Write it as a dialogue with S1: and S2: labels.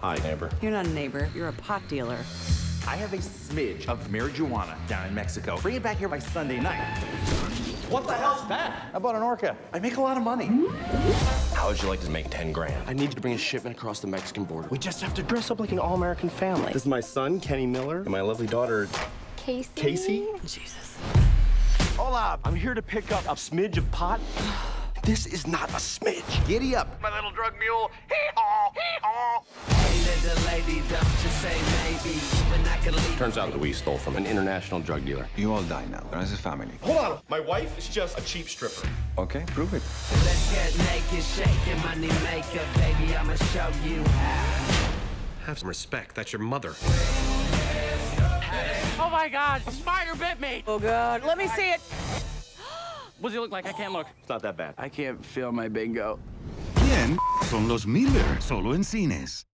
S1: Hi, neighbor.
S2: You're not a neighbor, you're a pot dealer.
S3: I have a smidge of marijuana down in Mexico. Bring it back here by Sunday night. What the hell's that? I bought an orca. I make a lot of money.
S1: How would you like to make 10 grand? I need you to bring a shipment across the Mexican border. We just have to dress up like an all-American family. This is my son, Kenny Miller, and my lovely daughter,
S4: Casey.
S1: Casey.
S2: Jesus.
S1: Hola, I'm here to pick up a smidge of pot. This is not a smidge.
S3: Giddy up, my little drug mule. Hee-haw, hee-haw.
S1: Turns out that we stole from an international drug dealer.
S5: You all die now. As a family.
S1: Hold on. My wife is just a cheap stripper.
S5: Okay, prove it.
S6: Let's get naked, shaking money maker, baby. I'ma show you how.
S1: Have some respect. That's your mother.
S7: Oh my god, a spider bit me!
S2: Oh, God. Let me see it.
S7: What does he look like? I can't look.
S1: It's not that bad.
S7: I can't feel my bingo.
S8: ¿Quién son los Miller? Solo en cines.